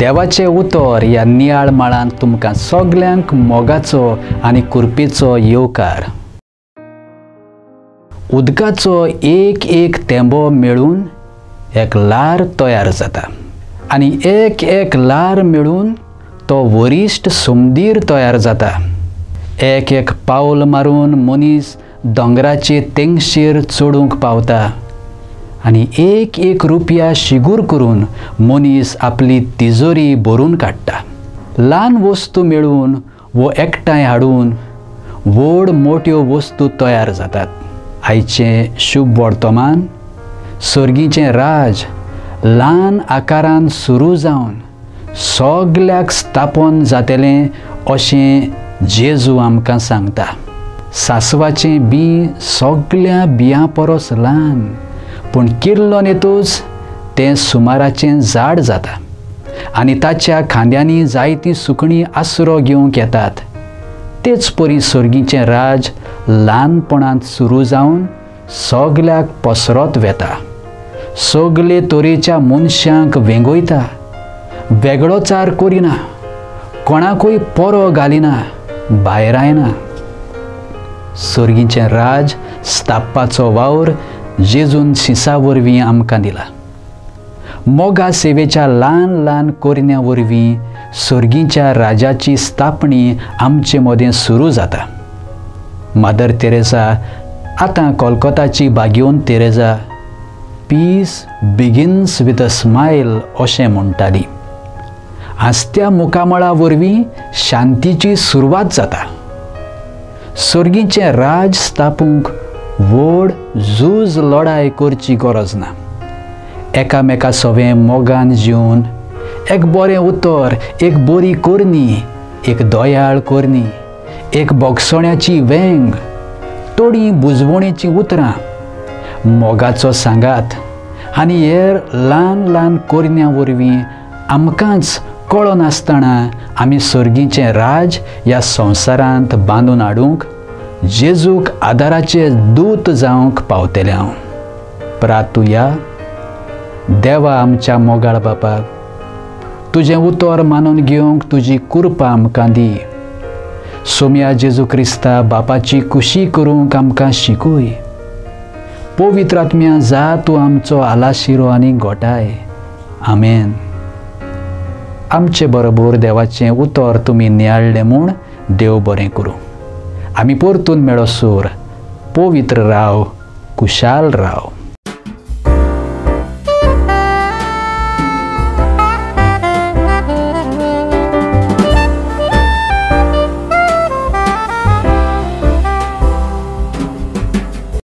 देवाचें उतर ह्या नियाळ माळांत तुमकां सगल्यांक मोगाचो आनी कुरपेचो येवकार. उदकाचो एक एक तेंबो मेळून एक लार तयार जाता. आनी एक एक लार मेळून तो वरिश्ट सुमदीर तयार जाता. एक एक पावल मारून मनीस दोंगराचे तेंगशीर चडूंक पावता. आनी एक एक रुपया शिगूर करून मनीस आपली तिजोरी भरून काडटा ल्हान वस्तू मेळून वो एकठांय हाडून व्हड मोठ्यो वस्तू तयार जातात. आयचें शुभ वर्तमान सर्गीचें राज ल्हान आकारान सुरू जावन सगल्याक स्थापन जातलें अशें जेजू आमकां सांगता. सासवाचें बी सगल्या बियां परस ल्हान पूण किल्लो नेतूच तें सुमाराचें झाड जाता. आनी ताच्या खांद्यांनी जायतीं सुकणीं आसरो घेवंक येतात तेच परी सर्गीचें राज ल्हानपणांत सुरू जावन सगल्याक पसरत वेता. सगले तरेच्या मनशांक वेंगयता. वेगळोचार करिना. कोणाकूय परो घालिना. भायर आयना. सर्गीचें राज स्थापपाचो वावर जेजून शिसा वरवीं आमकां दिला. मोगा सेवेच्या ल्हान ल्हान कोरन्या वरवीं सर्गीच्या राजाची स्थापणी आमचे मदें सुरू जाता. मादर तेरेसा आतां कोलकाताची बागयोन Teresa peace begins with a smile अशें म्हणटाली आस्त्या मुखामळा वरवीं शांतीची सुरवात जाता. सर्गीचें राज स्थापूंक व्हड झूज लढाय करची गरज ना. एकामेका सवें मोगान जिवन एक बरें उतर एक बरी कोरनी एक दयाळ कोरनी एक बोगसोण्याची वेंग तोडी बुजवणेची उतरां. मोगाचो सांगात आनी हेर ल्हान ल्हान कोरण्यां वरवीं आमकांच कळो नासतना आमी सर्गीचें राज ह्या संवसारांत बांदून हाडूंक जेजूक आदाराचे दूत जावंक पावतले हांव प्रातुया देवा आमच्या मोगाळ बापाक तुजें उतर मानून घेवंक तुजी कुरपा आमकां दी सोम्या जेजू क्रिस्ता बापाची कुशी करूंक आमकां शिकूय. पवित्र आत्म्या जा तूं आमचो आलाशिरो आनी घोटाय. आमेन. आमचे बरोबर देवाचें उतर तुमी नियाळ्ळें म्हूण देव बरें करूं. आमी परतून मेळो सूर पवित्र राव कुशाल राव.